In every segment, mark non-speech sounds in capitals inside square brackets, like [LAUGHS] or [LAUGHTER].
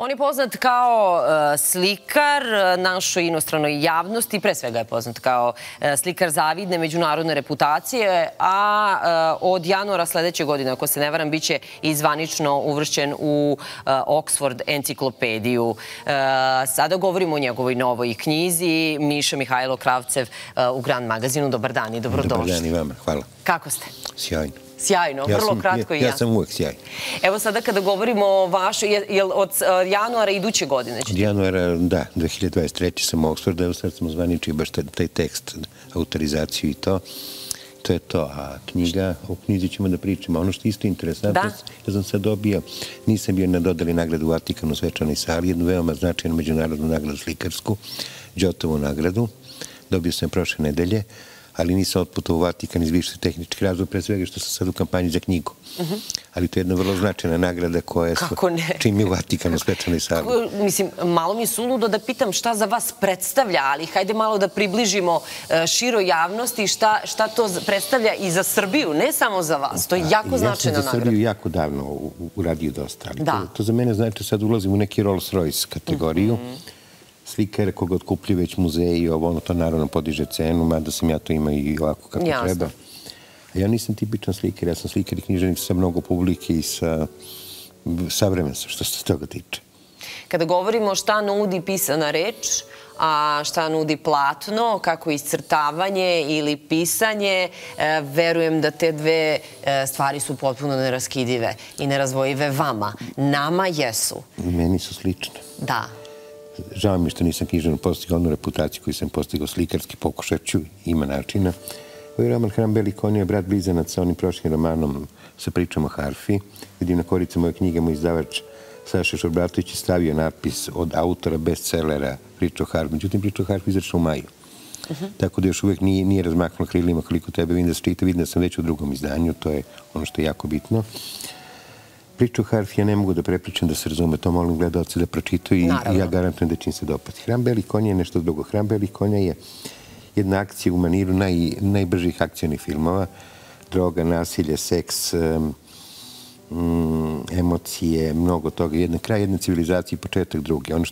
On je poznat kao e, slikar e, našoj inostranoj javnosti, pre svega je poznat kao e, slikar zavidne međunarodne reputacije, a od januara sledeće godine, ako se ne varam, bit će izvanično uvršćen u Oxford enciklopediju. Sada govorimo o njegovoj novoj knjizi, Miša Mihajlo Kravcev u Grand magazinu. Dobar dan i dobrodošli. Dobar dan i vama, hvala. Kako ste? Sjajno. Sjajno, vrlo kratko i ja. Ja sam uvek sjajno. Evo sada kada govorimo o vašoj, je li od e, januara iduće godine? Od januara, da, 2023. sam u Oxfordu, evo sad smo zvaničili baš taj tekst, autorizaciju i to. To je to, a knjiga, o knjizi ćemo da pričamo. Ono što je isto interesantno, ja sam sad dobio, nisam bio na dodali nagradu u Vatikanu svečanoj sali, jednu veoma značajnu međunarodnu nagradu slikarsku, Đotovu nagradu. Dobio sam prošle nedelje ali nisam otputao u Vatikan iz više tehničkih razloga, pre svega što sam sad u kampanji za knjigu. Mhm. Ali to je jedna vrlo značajna nagrada koja su čim je u Vatikanu svečanoj sali. Mislim, malo mi je suludo da pitam šta za vas predstavlja, ali hajde malo da približimo e, široj javnosti šta to predstavlja i za Srbiju, ne samo za vas. To je jako značajna nagrada. Ja sam za Srbiju jako davno uradio dosta. To za mene znači sad ulazim u neki Rolls Royce kategoriju. Mhm slikare koga otkuplju već muzeji i ovo, ono to naravno podiže cenu, mada sam ja to ima i ovako kako treba. A ja nisam tipičan slikar, ja sam slikar i književnik sa mnogo publike i sa savremenstva, što se toga tiče. Kada govorimo šta nudi pisana reč, a šta nudi platno, kako iscrtavanje ili pisanje, e, verujem da te dve e, stvari su potpuno neraskidive i nerazvojive vama. Nama jesu. Meni su slične. Da. Žao mi što nisam knjiženo postigao onu reputaciju koju sam postigao slikarski, pokušat ću, ima načina. Ovaj roman Hram Beli je brat blizanac sa onim prošlim romanom sa pričom o harfi. Vidim na koricu moje knjige, moj izdavač Saša Šorbratović je stavio napis od autora bestsellera Priča o harfi. Međutim, Priča o harfi izrača u maju. Tako da još uvijek nije, nije razmaknulo krilima koliko tebe vidim da se čita. Vidim da sam već u drugom izdanju, to je ono što je jako bitno priču Harf ja ne mogu da prepričam da se razume, to molim gledalce da pročitaju i ja garantujem da će im se dopati. Hram Beli konja je nešto drugo. Hram Beli konja je jedna akcija u maniru najbržih akcijnih filmova. Droga, nasilje, seks, mm, emocije, mnogo toga. Jedna kraj jedne civilizacije i početak druge. Ono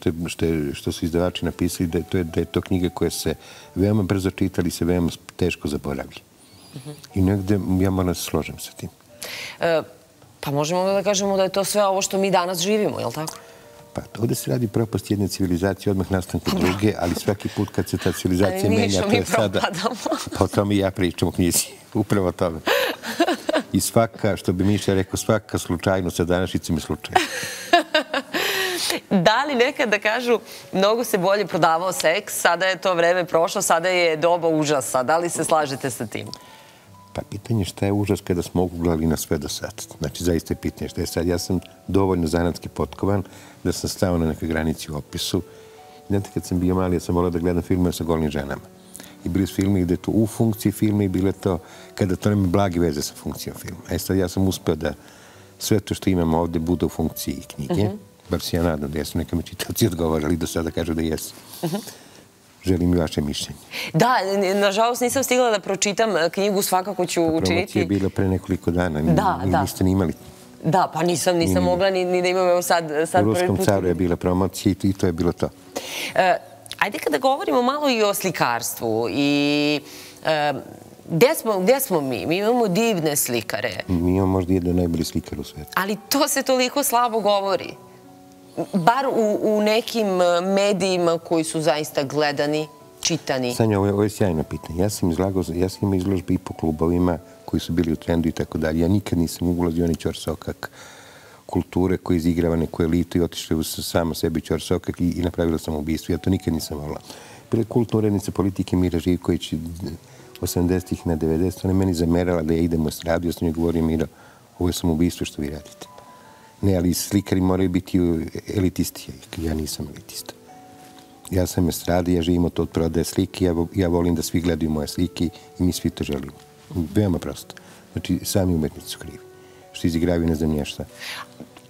što su izdavači napisali da je to knjiga koja se veoma brzo čitali i se veoma teško zaboravlja. Mhm. I negde ja moram da se složem sa tim. E, Pa možemo da kažemo da je to sve ovo što mi danas živimo, je li tako? Pa ovdje se radi propast jedne civilizacije, odmah nastanku druge, ali svaki put kad se ta civilizacija menja, to je sada... [LAUGHS] Pa o tome i ja pričam u knjizi, [LAUGHS] upravo o tome. I svaka, što bi Miša rekao, svaka slučajnost sa današnjicom je slučaj. [LAUGHS] Da li nekad da kažu, mnogo se bolje prodavao seks, sada je to vreme prošlo, sada je doba užasa. Da li se slažete sa tim? Pa pitanje šta je užas kada smo ogledali na sve do sad. Znači, zaista je pitanje šta je sad. Ja sam dovoljno zanatski potkovan da sam stao na nekoj granici u opisu. Znate, kad sam bio mali, ja sam volio da gledam filmove sa golim ženama. I bili su filmi gde to u funkciji filma i bile to kada to nema blagi veze sa funkcijom filma. E sad, ja sam uspeo da sve to što imam ovde bude u funkciji knjige. Mhm. Bar se ja nadam da jesu neka mi čitaci odgovorili do sada kažu da jesu. Mhm želim i vaše mišljenje. Da, nažalost nisam stigla da pročitam e, knjigu, svakako ću učiniti. Promocija je bila pre nekoliko dana, da, da. niste ni imali. Da, pa nisam, nisam mogla ni, da imam sad, sad prvi put. U Ruskom caru je bila promocija i to je bilo to. E, ajde kada govorimo malo i o slikarstvu i... E, Gde smo, gde smo mi? Mi imamo divne slikare. Mi imamo možda jedno najbolji slikar u svetu. Ali to se toliko slabo govori bar u nekim e, medijima koji su zaista gledani, čitani? Sanja, ovo je sjajno pitanje. Ja sam izlagao, ja sam imao izložbe i po klubovima koji su bili u trendu i tako dalje. Ja nikad nisam ulazio oni čorsokak kulture koji izigrava neku elitu i otišli u samo sebi čorsokak i napravila sam ubijstvo. Ja to nikad nisam volao. Bila je kultna urednica politike Mira Živković 80-ih na 90 ona meni zamerala da ja idem u stradu. Ja sam joj govorio, Mira, ovo je samo ubijstvo što vi radite. Ne, ali slikari moraju biti elitisti. Ja nisam elitista. Ja sam estrada, ja živim od prodaje slike, ja, ja volim da svi gledaju moje slike i mi svi to želimo. Veoma prosto. Znači, sami umetnici su krivi. Što izigravaju ne znam nije šta.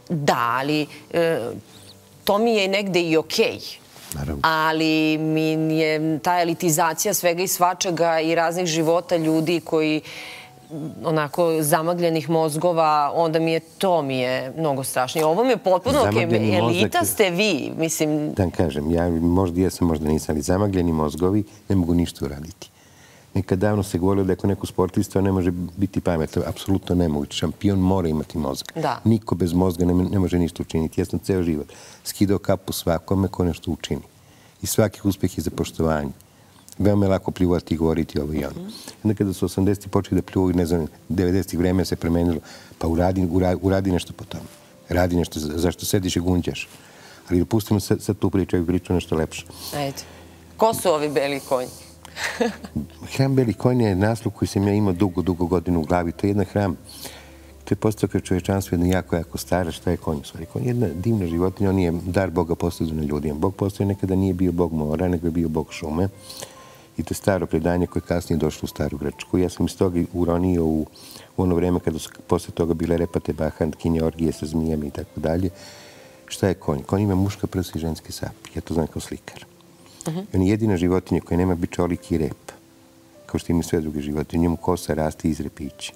Da, ali e, to mi je negde i okej. Naravno. Ali mi je ta elitizacija svega i svačega i raznih života ljudi koji onako zamagljenih mozgova, onda mi je to mi je mnogo strašnije. Ovo mi je potpuno ok, elita ste vi, mislim... Da vam kažem, ja možda jesam, možda nisam, ali zamagljeni mozgovi ne mogu ništa uraditi. Nekad davno se govorilo da ako neko sportista ne može biti pametan, apsolutno ne. Šampion mora imati mozga. Niko bez mozga ne može ništa učiniti. Ja sam ceo život skidao kapu svakome ko nešto učini. I svaki uspeh je za poštovanje veoma je lako pljuvati i govoriti ovo i ono. Onda kada su 80-ti počeli da pljuju, ne znam, 90-ih vreme se premenilo, pa uradi, uradi nešto po tome. Radi nešto, zašto sediš i gunđaš. Ali pustimo sad tu priču, ja priču nešto lepše. Ajde. Ko su ovi beli konji? [LAUGHS] hram Beli konj je naslov koji sam ja imao dugo, dugo godinu u glavi. To je jedna hram, to je postao kao čovečanstvo jedna jako, jako stara. Šta je konj? Stvari, konj je jedna divna životinja, on je dar Boga postavio na ljudima. Bog postoje nekada nije bio Bog mora, nego je bio Bog šume. I to je staro predanje koje je kasnije došlo u staru Grčku. Ja sam iz toga uronio u ono vreme kada su posle toga bile repate bahantkinje, orgije sa zmijama i tako dalje. Šta je konj? Konj ima muška prsa i ženski sap. Ja to znam kao slikar. Uh On je jedina životinja koja nema bičoliki rep, kao što ima sve druge životinje. Njemu kosa raste iz repića.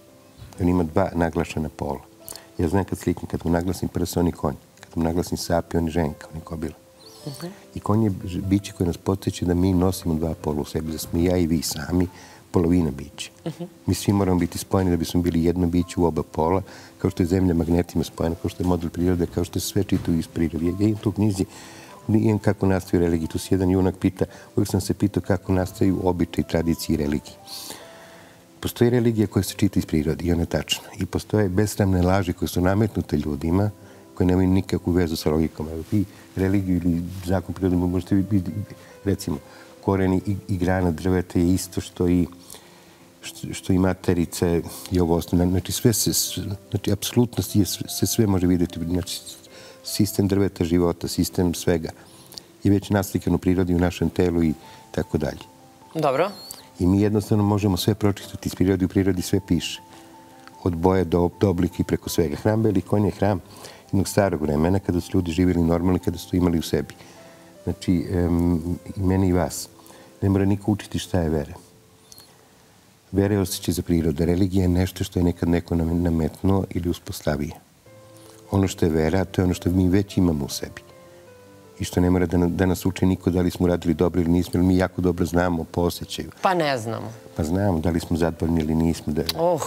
On ima dva naglašena pola. Ja znam kad slikam, kad mu naglasim prsa, on je konj. Kad mu naglasim sapi, on je ženka, on je kobila. I konj je biće koje nas potiče da mi nosimo dva pola u sebi, da smo ja i vi sami polovina biće. Mi svi moramo biti spojeni da bismo bili jedno biće u oba pola, kao što je zemlja magnetima spojena, kao što je model prirode, kao što je sve čitao iz prirode. Ja imam tu knjizi, imam kako nastaju religije. Tu se jedan junak pita, uvijek sam se pitao kako nastaju običaj, tradicije i religije. Postoji religija koja se čita iz prirode i ona je tačna. I postoje besramne laži koje su nametnute ljudima, koje nemaju nikakvu vezu sa logikom. Evo, vi religiju ili zakon prirode možete biti, recimo, koreni i, i grana drveta je isto što i što, što i materice i ovo ostane. Znači, sve se, znači, apsolutno se sve može vidjeti. Znači, sistem drveta života, sistem svega je već naslikan u prirodi, u našem telu i tako dalje. Dobro. I mi jednostavno možemo sve pročitati iz prirodi, u prirodi sve piše. Od boje do, do oblika i preko svega. Hram Beli konj je hram jednog starog vremena kada su ljudi živjeli normalno kada su to imali u sebi. Znači, i mene i vas. Ne mora niko učiti šta je vera. Vera je osjećaj za prirodu. Religija je nešto što je nekad neko nametnuo ili uspostavio. Ono što je vera, to je ono što mi već imamo u sebi. I što ne mora da, da nas uče niko da li smo radili dobro ili nismo, ili mi jako dobro znamo po osjećaju. Pa ne znamo. Pa znamo da li smo zadovoljni ili nismo, da, oh.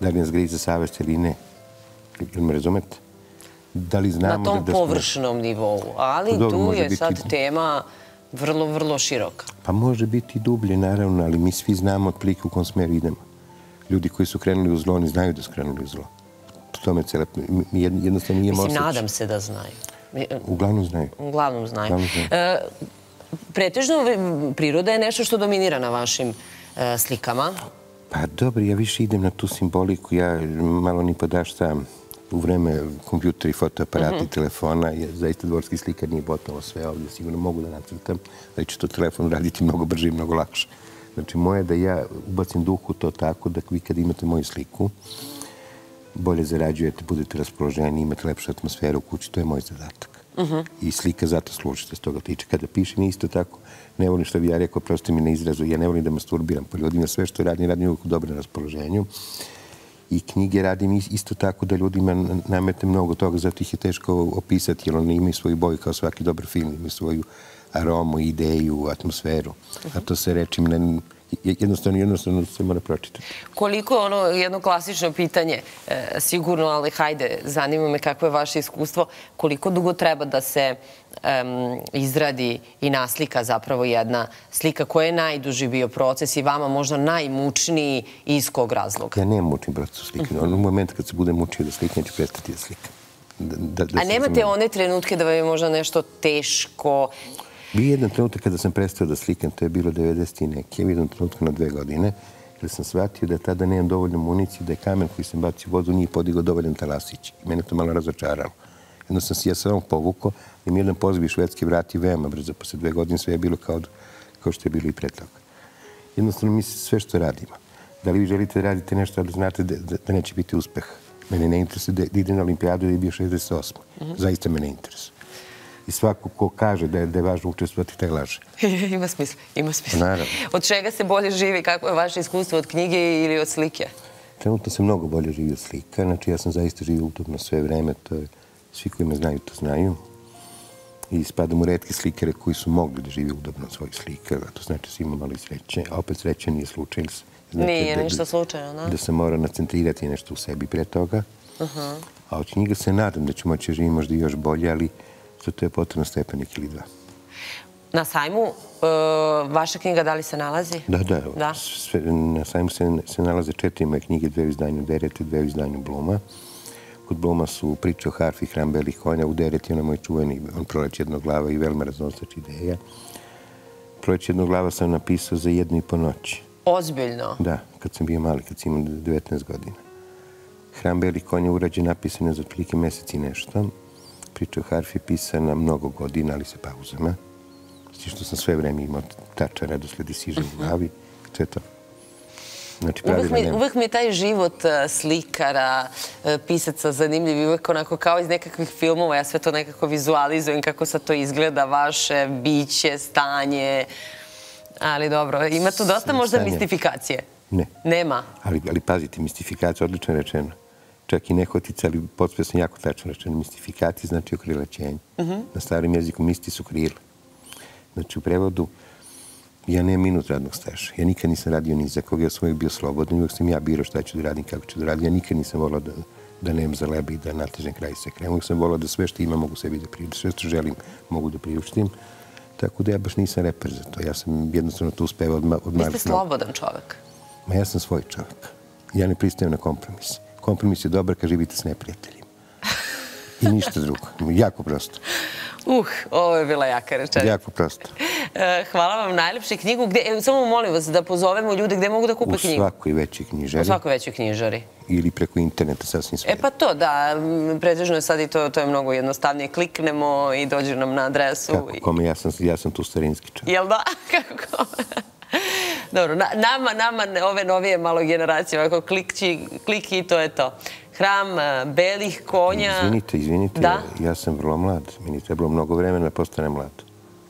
da li nas grize savest ili ne. Ili me razumete? Da li znamo... Na tom površnom nivou, ali pa tu je sad tema vrlo, vrlo široka. Pa može biti dublje, naravno, ali mi svi znamo otprilike u kom smeru idemo. Ljudi koji su krenuli u zlo, oni znaju da su krenuli u zlo. To me cele... Jednostavno nije Mislim, nadam se da znaju. Uglavnom znaju. Uglavnom znaju. E, pretežno priroda je nešto što dominira na vašim e, slikama. Pa dobro, ja više idem na tu simboliku. Ja malo ni podaštam u vreme kompjutera i fotoaparata i mhm. telefona, je zaista dvorski slikar nije botnovo sve ovdje, sigurno mogu da nacrtam, da će to telefon raditi mnogo brže i mnogo lakše. Znači, moje da ja ubacim duhu to tako da vi kad imate moju sliku, bolje zarađujete, budete raspoloženi, imate lepšu atmosferu u kući, to je moj zadatak. Mhm. I slika zato služite s toga tiče. Kada pišem isto tako, ne volim što bi ja rekao, prosto mi na izrazu, ja ne volim da masturbiram po ljudima, sve što radim, radim uvijek u dobrom raspoloženju i knjige radim isto tako da ljudima namete mnogo toga, zato ih je teško opisati, jer oni imaju svoju boju kao svaki dobar film, imaju svoju aromu, ideju, atmosferu. A to se rečim ne, jednostavno, jednostavno se mora pročitati. Koliko je ono jedno klasično pitanje, e, sigurno, ali hajde, zanima me kako je vaše iskustvo, koliko dugo treba da se izradi i naslika zapravo jedna slika koja je najduži bio proces i vama možda najmučniji iz kog razloga? Ja nemam mučni proces u slikanju. Ono moment kad se bude mučio da slikam, ću prestati da slikam. A nemate one trenutke da vam je možda nešto teško? Bi jedan trenutak kada sam prestao da slikam, to je bilo 90. i neki, jedan trenutak na dve godine, jer sam shvatio da tada nemam dovoljno municije, da je kamen koji sam bacio u vodu nije podigao dovoljan talasić. I mene to malo razočaralo. Jedno sam se ja sam povukao, i mi jedan poziv iz Švedske vrati veoma brzo, posle dve godine sve je bilo kao, kao što je bilo i pre toga. Jednostavno mi sve što radimo. Da li vi želite da radite nešto, ali znate da, da, da neće biti uspeh. Mene ne interesuje da ide na olimpijadu da je bio 68. Mm -hmm. Zaista me ne interesuje i svako ko kaže da je, da je važno učestvovati, taj laže. [LAUGHS] ima smisla, ima smisla. Naravno. Od čega se bolje živi? Kako je vaše iskustvo od knjige ili od slike? Trenutno se mnogo bolje živi od slika. Znači, ja sam zaista živio udobno sve vreme. To je, svi koji me znaju, to znaju. I spadam u redke slikare koji su mogli da žive udobno od svojih slika. To znači da su imali sreće. A opet sreće nije slučaj. Znači, nije ništa slučajno, da? Da se mora nacentrirati nešto u sebi pre toga. A od njega se nadam da ću moći živiti možda još bolje, ali za to je potrebno stepenik ili dva. Na sajmu e, vaša knjiga da li se nalazi? Da, da. Na sajmu se nalaze četiri moje knjige, dve u izdanju Derete, dve u izdanju Bluma. Kod Bluma su priče o harfi, hram belih konja. U Dereti ona moj čuveni, on proleć jednoglava i veoma raznostač ideja. Proleć jednoglava sam napisao za jednu i po noći. Ozbiljno? Da, kad sam bio mali, kad sam imao 19 godina. Hram belih konja urađe napisane za otprilike mesec i nešto. Priča o harfi pisana mnogo godina, ali sa pauzama. Znači što sam sve vreme imao tača redosled i siže u glavi. To je to. Znači, uvek mi je taj život e, slikara, e, pisaca zanimljiv i uvek onako kao iz nekakvih filmova. Ja sve to nekako vizualizujem kako sad to izgleda, vaše biće, stanje. Ali dobro, ima tu dosta možda mistifikacije. Ne. Nema. Ali pazite, mistifikacija, odlično rečeno. Čak i nehotica, ali podsvesno jako tačno rečeno. Mistifikacija znači okrilaćenje. Mhm. Na starom jeziku misti su krila. Znači, u prevodu, ja nemam minut radnog staža. Ja nikad nisam radio ni za koga, ja sam uvijek bio slobodan, uvijek sam ja birao šta ću da radim, kako ću da radim. Ja nikad nisam volao da, da nemam za lebe i da natežem kraj se krem. Uvijek sam volao da sve što imam mogu sebi da priuštim, sve što želim mogu da priuštim. Tako da ja baš nisam reper za to. Ja sam jednostavno to uspevao od, od Vi ste slobodan čovek. Ma ja sam svoj čovek. Ja ne pristajem na kompromis. Kompromis je dobar kad živite s neprijateljima. I ništa drugo. Jako prosto. Uh, ovo je bila jaka rečenica. Jako prosto. E, hvala vam najlepše knjigu. Gde, samo molim vas da pozovemo ljude gde mogu da kupe knjigu. U svakoj većoj knjižari. U svakoj većoj knjižari. Ili preko interneta, sasvim sve. E pa to, da. Pretežno je sad i to, to je mnogo jednostavnije. Kliknemo i dođe nam na adresu. Kako kome, ja sam, ja sam tu starinski čak. Jel da? [LAUGHS] Kako kome? Dobro, nama, nama ove novije malo generacije, ovako klikći, kliki i to je to hram eh, belih konja. Izvinite, izvinite, ja sam vrlo mlad. Meni je trebalo mnogo vremena da postane mlad.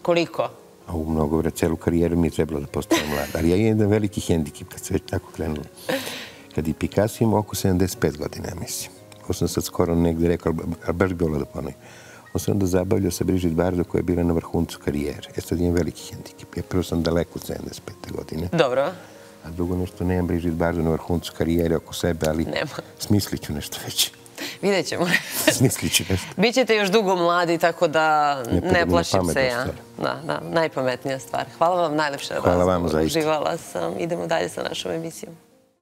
Koliko? A u mnogo vremena, celu karijeru mi je trebalo da postane mlad. Ali ja imam jedan veliki hendikip kad se već tako krenulo. Kad je Picasso imao oko 75 godina, mislim. Ovo sam sad skoro negde rekao, ali baš bi volio da ponovim. On sam onda zabavljao sa Brigitte Bardot koja je bila na vrhuncu karijere. E sad imam veliki hendikip. Ja prvo sam daleko od 75. godine. Dobro a drugo nešto nemam Brigitte Bardot na vrhuncu karijere oko sebe, ali smislit ću nešto već. Vidjet ćemo. [LAUGHS] Smislit ću nešto. Bićete još dugo mladi, tako da ne plašim se ja. Da, da, najpametnija stvar. Hvala vam najlepše. Hvala vam, zaista. Uživala sam. Idemo dalje sa našom emisijom.